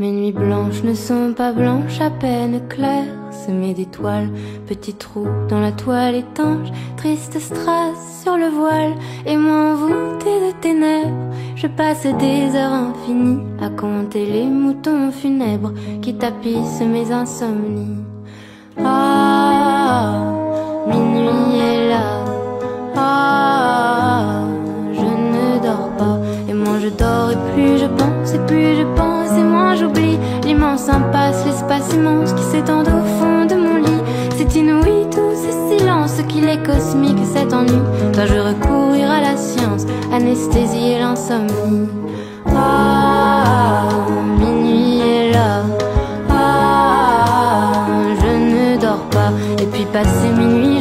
Mes nuits blanches ne sont pas blanches, à peine claires, semées d'étoiles, petits trous dans la toile étanche, triste strass sur le voile, et moi envoûtée de ténèbres, je passe des heures infinies à compter les moutons funèbres qui tapissent mes insomnies. Ah, minuit est là, ah, je ne dors pas, et moins je dors et plus je pense, et plus je l'espace immense qui s'étend au fond de mon lit. C'est inouï tout ce silence qu'il est cosmique, cet ennui. Dois-je recourir à la science, anesthésier l'insomnie? Ah, minuit est là, ah, je ne dors pas, et puis passé minuit,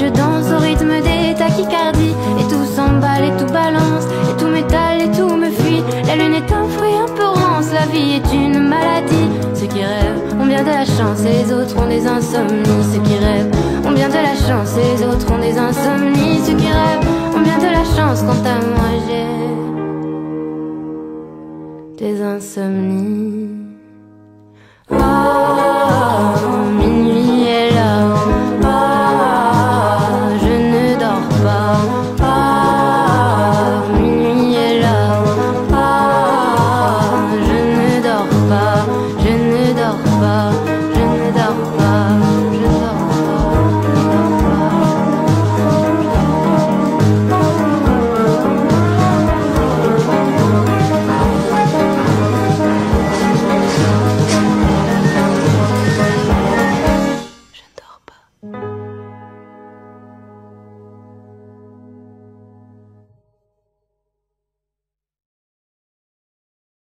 bien de la chance, les autres ont des insomnies. Ceux qui rêvent ont bien de la chance, les autres ont des insomnies. Ceux qui rêvent ont bien de la chance, quant à moi j'ai des insomnies. Ah.